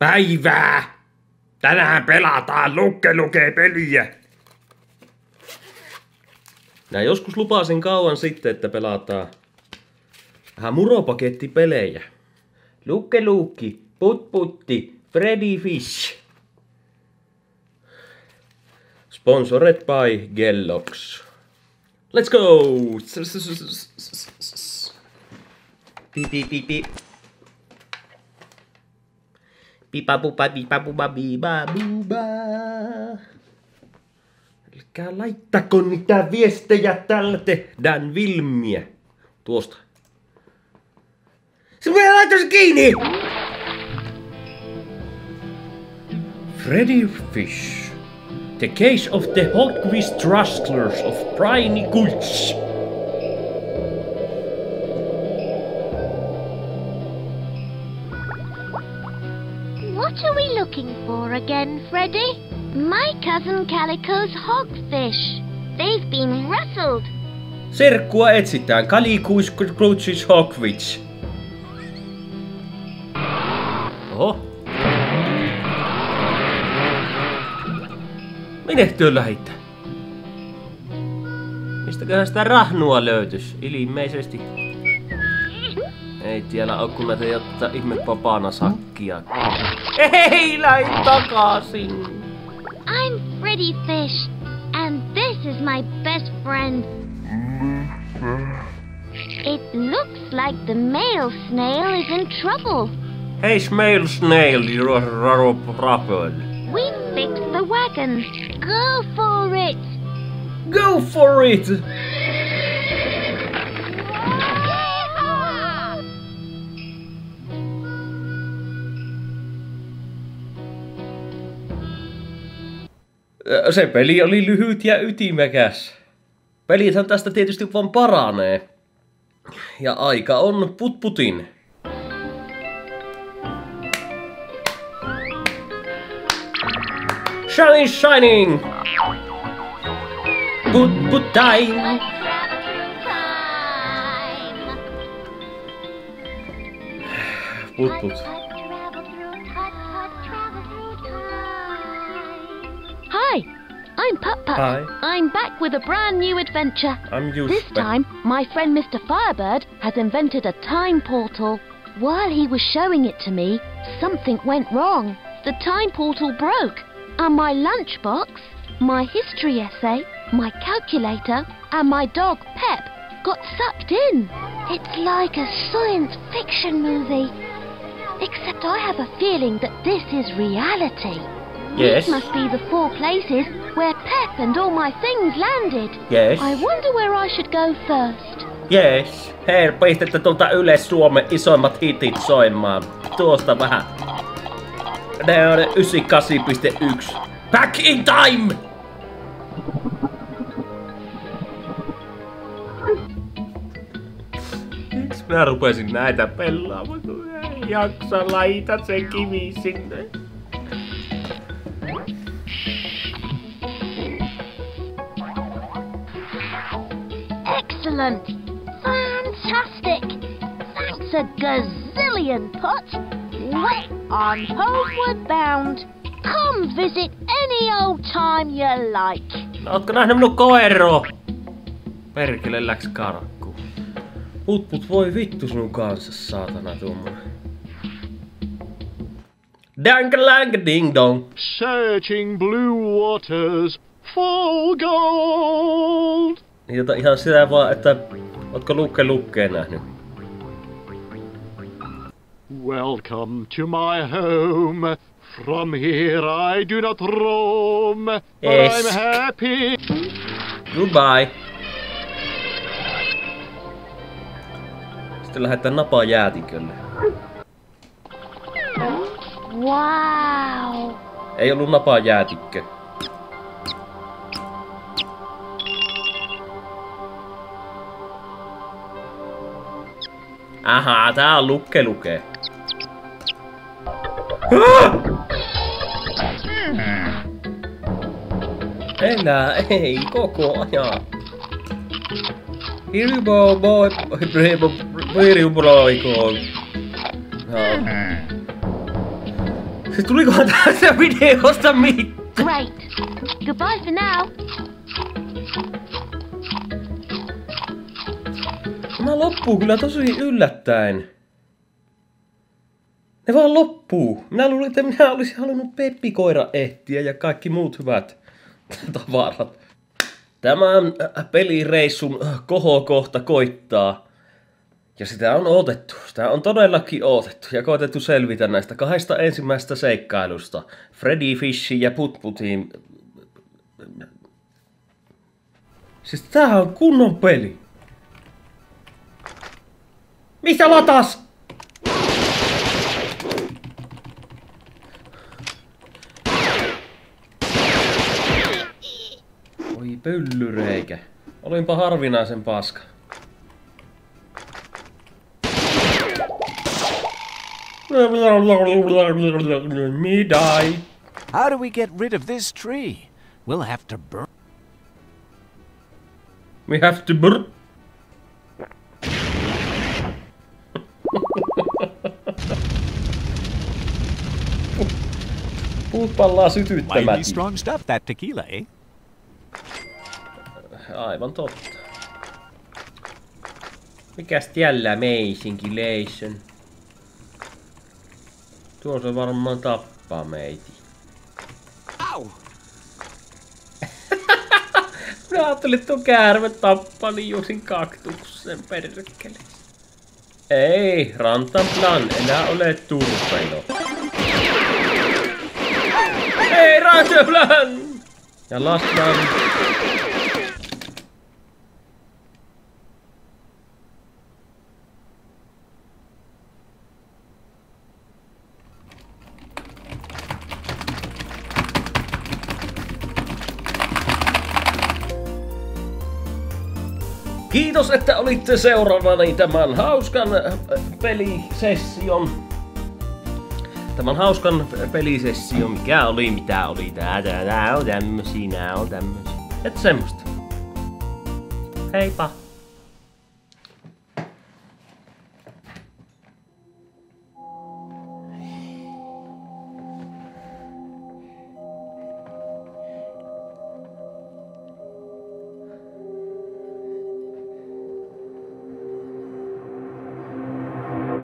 Päivää! Tänään pelataan lukke lukee peliä. Mä joskus lupasin kauan sitten, että pelataan vähän muropakettipelejä. Lukke Luukki, Put Putti, Freddy Fish. Sponsored by Kellogg's. Let's go! Pi pi pi pi. Pipa pupa pipa pupa pipa buba. Älkää laittako niitä viestejä, tällä tehdään vilmiä. Tuosta. Se voi laittaa se kiinni! Freddy Fish. The case of the Hogwist Rustlers of Briny Gulch. What are we looking for again, Freddy? My cousin Calico's hogfish. They've been rustled. Serkkua etsitään. Kalikuis Crouchis Hogwitch. Oho. Minne työ lähittää? Mistäköhän sitä rahnua löytys? Ilmeisesti. Ei tiedä oo kun näitä jotta ihme papana sakkia. Ei lähi takaisin! I'm Freddy Fish, and this is my best friend. It looks like the male snail is in trouble. Hey Snail Snail, you're a rapper. We fixed the wagon. Go for it! Go for it! Se peli oli lyhyt ja ytimekäs. Pelithän tästä tietysti vaan paranee. Ja aika on putputin. Shining, shining! Put, put time! Put, put. Pup. Hi. I'm back with a brand new adventure. I'm used This time, my friend Mr. Firebird has invented a time portal. While he was showing it to me, something went wrong. The time portal broke, and my lunchbox, my history essay, my calculator, and my dog Pep got sucked in. It's like a science fiction movie. Except I have a feeling that this is reality. Yes. These must be the four places where Pep and all my things landed. Yes. I wonder where I should go first. Yes. Hei, pistettä tuolta ylös Suomen isoimmat hitit soimaan. Tuosta vähän. Ne on 98.1. Back in time! Miksi mä rupesin näitä pelaamaan, kun ei jaksa laita se kivi sinne? Excellent! Fantastic! Thanks a gazillion, Pot! Well, I'm homeward bound. Come visit any old time you like. Ootko nähnyt minun koero? Perkele läks karkkuun. Put put voi vittu sinun kanssa, saatana tuommoinen. Dang lang ding dong. searching blue waters for gold. Niin jota ihan sitä vaan, että ootko lukke lukkeen nähnyt? Welcome to my home. From here I do not roam, but Yes. I'm happy. Goodbye. Sitten lähdetään napaa jäätikölle. Wow! Ei ollut napaa jäätikkö. Ahaa, tää on lukke luke. Enää ei koko ajan. Hirbo boy, hirbo, hirbo. No. Se tulikohan tästä videosta mitään? Great. Goodbye for now. Tämä loppuu kyllä tosi yllättäen. Ne vaan loppuu. Minä luulin, että minä olisin halunnut Peppikoira ehtiä ja kaikki muut hyvät tavarat. Tämän äh, pelireissun äh, kohokohta koittaa. Ja sitä on odotettu. Sitä on todellakin odotettu ja koetettu selvitä näistä kahdesta ensimmäisestä seikkailusta. Freddy Fishin ja Putputin. Siis tämähän on kunnon peli. Mistä latas? Oi pyllyreikä. Olinpa harvinaisen paska. Me die. How do we get rid of this tree? We'll have to burn. We have to brr. Puut pallaa sytyttämät. strong stuff, that tequila, eh? Aivan totta. Mikäs meisinkileison? Tuo se varmaan tappaa meiti. Ow! Mä ajattelin, että tuo käärme tappaa, niin juoksin kaktuksen perkele. Ei, Rantanplan, enää ole turpelo. Rantanplan! Ja lastaan... Kiitos, että olitte seuraavani tämän hauskan äh, pelisession. Tämän hauskan pelisession, mikä oli, mitä oli, tää, tää, tää on tämmösiä, nää on tämmösiä. Et semmoista. Heippa!